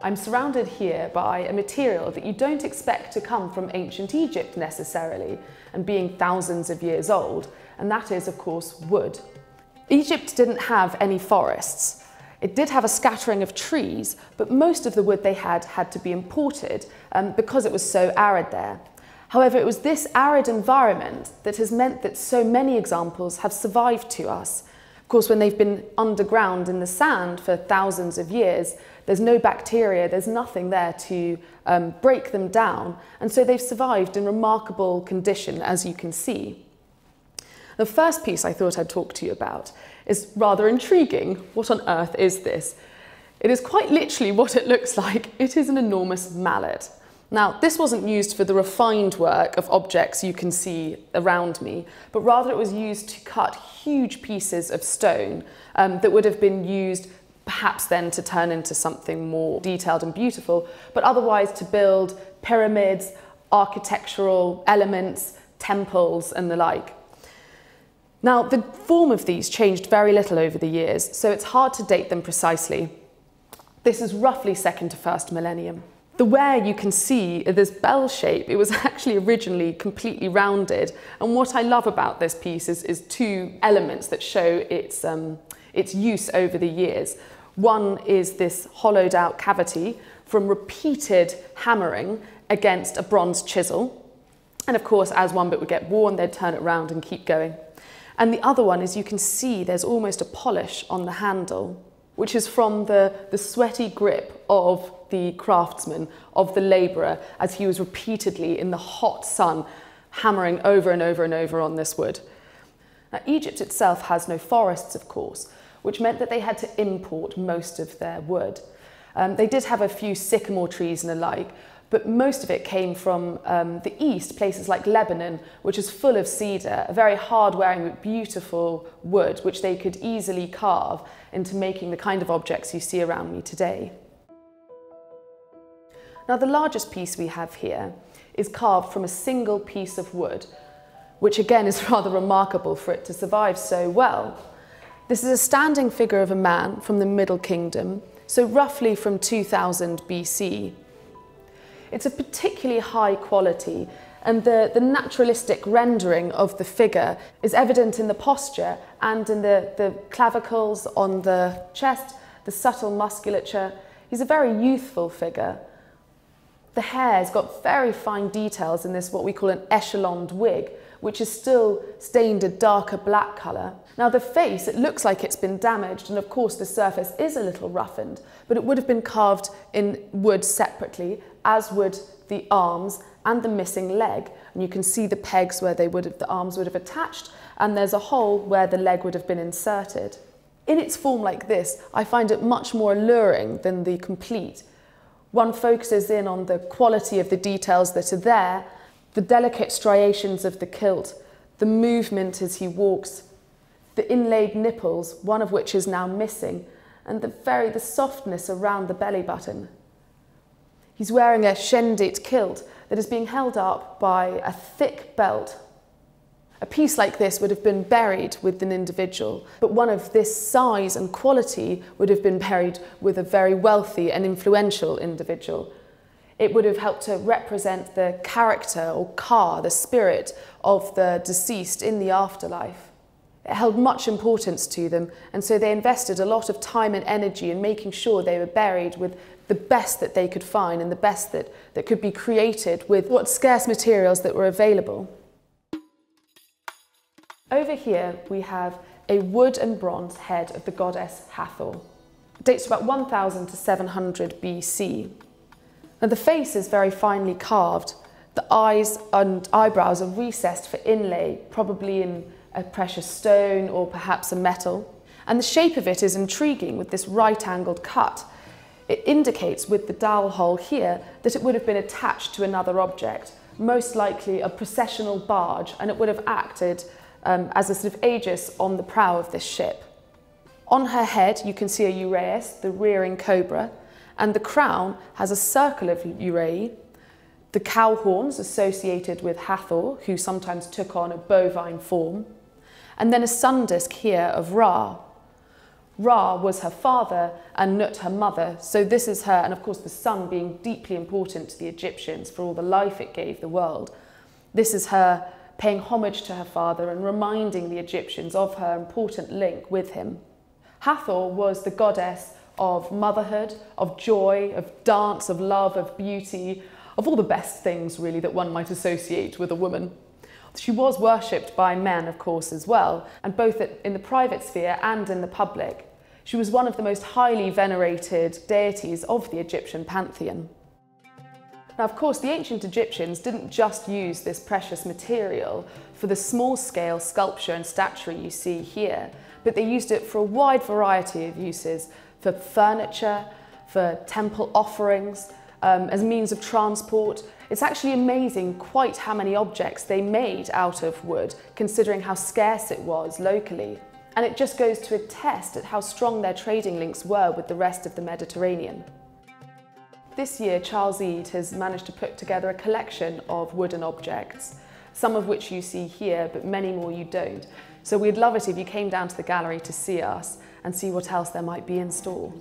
I'm surrounded here by a material that you don't expect to come from ancient Egypt necessarily, and being thousands of years old, and that is, of course, wood. Egypt didn't have any forests. It did have a scattering of trees, but most of the wood they had had to be imported um, because it was so arid there. However, it was this arid environment that has meant that so many examples have survived to us. Of course, when they've been underground in the sand for thousands of years, there's no bacteria, there's nothing there to um, break them down, and so they've survived in remarkable condition, as you can see. The first piece I thought I'd talk to you about is rather intriguing. What on earth is this? It is quite literally what it looks like. It is an enormous mallet. Now, this wasn't used for the refined work of objects you can see around me, but rather it was used to cut huge pieces of stone um, that would have been used perhaps then to turn into something more detailed and beautiful, but otherwise to build pyramids, architectural elements, temples, and the like. Now, the form of these changed very little over the years, so it's hard to date them precisely. This is roughly second to first millennium. The wear you can see, this bell shape, it was actually originally completely rounded. And what I love about this piece is, is two elements that show its, um, its use over the years. One is this hollowed out cavity from repeated hammering against a bronze chisel. And of course, as one bit would get worn, they'd turn it round and keep going. And the other one is you can see there's almost a polish on the handle, which is from the, the sweaty grip of the craftsman, of the labourer, as he was repeatedly in the hot sun hammering over and over and over on this wood. Now, Egypt itself has no forests, of course, which meant that they had to import most of their wood. Um, they did have a few sycamore trees and the like, but most of it came from um, the east, places like Lebanon, which is full of cedar, a very hard-wearing, beautiful wood, which they could easily carve into making the kind of objects you see around me today. Now the largest piece we have here is carved from a single piece of wood, which again is rather remarkable for it to survive so well. This is a standing figure of a man from the Middle Kingdom, so roughly from 2000 BC. It's a particularly high quality and the, the naturalistic rendering of the figure is evident in the posture and in the, the clavicles on the chest, the subtle musculature. He's a very youthful figure the hair's got very fine details in this what we call an echeloned wig, which is still stained a darker black colour. Now the face, it looks like it's been damaged and of course the surface is a little roughened, but it would have been carved in wood separately, as would the arms and the missing leg. And you can see the pegs where they would have, the arms would have attached and there's a hole where the leg would have been inserted. In its form like this, I find it much more alluring than the complete one focuses in on the quality of the details that are there, the delicate striations of the kilt, the movement as he walks, the inlaid nipples, one of which is now missing, and the very the softness around the belly button. He's wearing a shendit kilt that is being held up by a thick belt a piece like this would have been buried with an individual, but one of this size and quality would have been buried with a very wealthy and influential individual. It would have helped to represent the character or ka, the spirit of the deceased in the afterlife. It held much importance to them, and so they invested a lot of time and energy in making sure they were buried with the best that they could find and the best that, that could be created with what scarce materials that were available. Over here we have a wood and bronze head of the goddess Hathor. It dates to about 1000 to 700 BC. Now the face is very finely carved. The eyes and eyebrows are recessed for inlay, probably in a precious stone or perhaps a metal. And the shape of it is intriguing with this right-angled cut. It indicates with the dowel hole here that it would have been attached to another object, most likely a processional barge, and it would have acted um, as a sort of aegis on the prow of this ship. On her head, you can see a uraeus, the rearing cobra, and the crown has a circle of uraei, the cow horns associated with Hathor, who sometimes took on a bovine form, and then a sun disk here of Ra. Ra was her father and Nut her mother, so this is her, and of course the sun being deeply important to the Egyptians for all the life it gave the world. This is her paying homage to her father and reminding the Egyptians of her important link with him. Hathor was the goddess of motherhood, of joy, of dance, of love, of beauty, of all the best things really that one might associate with a woman. She was worshipped by men, of course, as well, and both in the private sphere and in the public. She was one of the most highly venerated deities of the Egyptian pantheon. Now, of course, the ancient Egyptians didn't just use this precious material for the small scale sculpture and statuary you see here, but they used it for a wide variety of uses for furniture, for temple offerings, um, as means of transport. It's actually amazing quite how many objects they made out of wood, considering how scarce it was locally and it just goes to attest at how strong their trading links were with the rest of the Mediterranean. This year, Charles Ede has managed to put together a collection of wooden objects, some of which you see here, but many more you don't. So we'd love it if you came down to the gallery to see us and see what else there might be in store.